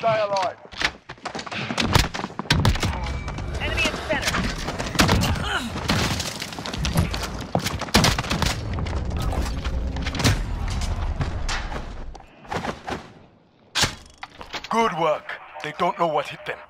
stay alive. Enemy in center. Good work. They don't know what hit them.